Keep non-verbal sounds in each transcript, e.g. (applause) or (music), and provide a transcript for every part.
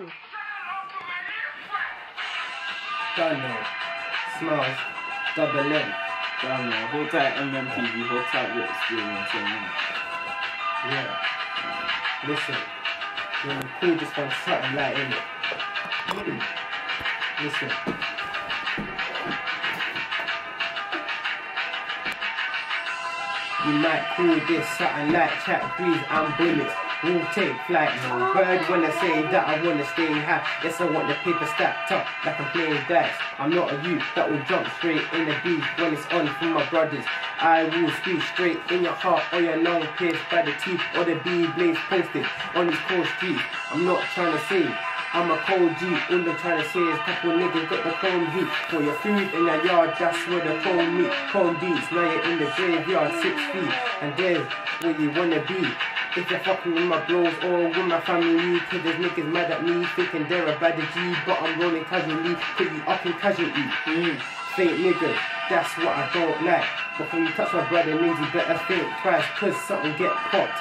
too. Don't know. Smilyz. Double N. Don't know. Hold tight MMTV. Hold tight your experience. Yeah. Listen. You want to call this something like in it. Hmm. Listen. You might call this something like chat breeze and bullets. We'll take flight, no bird when I say that I wanna stay high. Yes, I want the paper stacked up like I'm playing dice. I'm not a youth that will jump straight in the beef when it's on for my brothers. I will speak straight in your heart or your lung pierced by the teeth or the bee blades posted on these cold streets. I'm not trying to say I'm a cold G, all I'm trying to say is couple niggas got the chrome heat For your food in your yard, that's where the chrome meet Chrome beats, now you're in the graveyard, six feet And there's where you wanna be if you're fucking with my bros or with my family Cause there's niggas mad at me thinking they're a bad G But I'm rolling casually, cause you up in casualty. Mm. Fake niggas, that's what I don't like. Before you touch my brother niggas you better think twice Cause something get popped.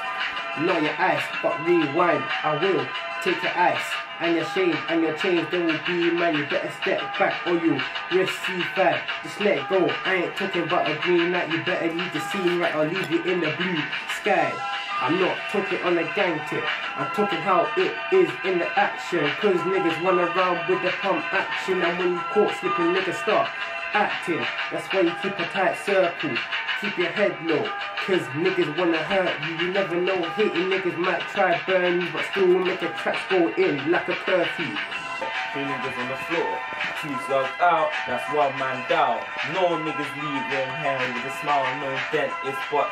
Not your ice, but rewind, I will Take your ice and your shade and your chains, then will be. You better step back or you risk C5. Just let go. I ain't talking about a green light. You better leave the scene right or leave you in the blue sky. I'm not talking on a gang tip. I'm talking how it is in the action. Cause niggas run around with the pump action. And when you caught slipping, niggas start acting. That's why you keep a tight circle. Keep your head low. Cause niggas wanna hurt you. You never know. Hating niggas might try burn you. But still make a tracks go in like a curfew. Three niggas on the floor, two slugs out, that's one man down. No niggas leaving here with a smile, no dent, it's but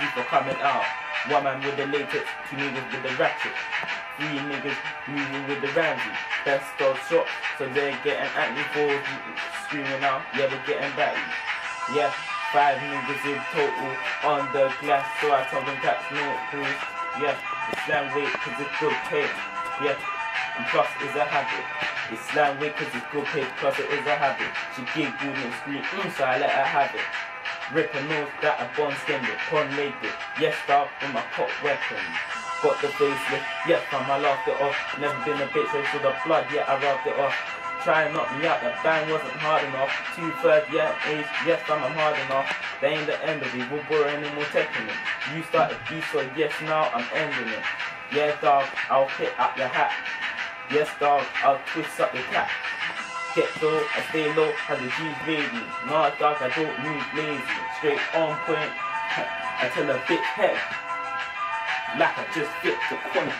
are coming out. One man with the latex, two niggas with the ratchet. Three niggas moving with the Ramsey. Best of shots, so they're getting angry for screaming out, yeah, we're getting battered. Yeah, five niggas in total on the glass, so I told them that's no proof. Yeah, it's slam weight cause it's good pay. Yeah, and plus it's a habit. It's slam weight cause it's good pay, plus it is a habit. She giggled and screamed, mm, so I let her have it. Rip a nose that a bomb skinned it, con made it. Yes, dog, with my pop weapon. Got the facelift, yes, fam, I laughed it off. Never been a bitch, so the blood, yeah, I rubbed it off. Try and knock me out, the bang wasn't hard enough. Two thirds, yeah, age, yes, I'm hard enough. They ain't the end of it, we'll borrow any more taking it. You started beef, so yes, now I'm ending it. Yeah, dog, I'll hit up your hat. Yes, dog, I'll twist up your cap get low, I stay low, has a G's baby. Nah, dog, I don't move lazy. Straight on point, (laughs) I tell a bitch head, like I just fit the corner.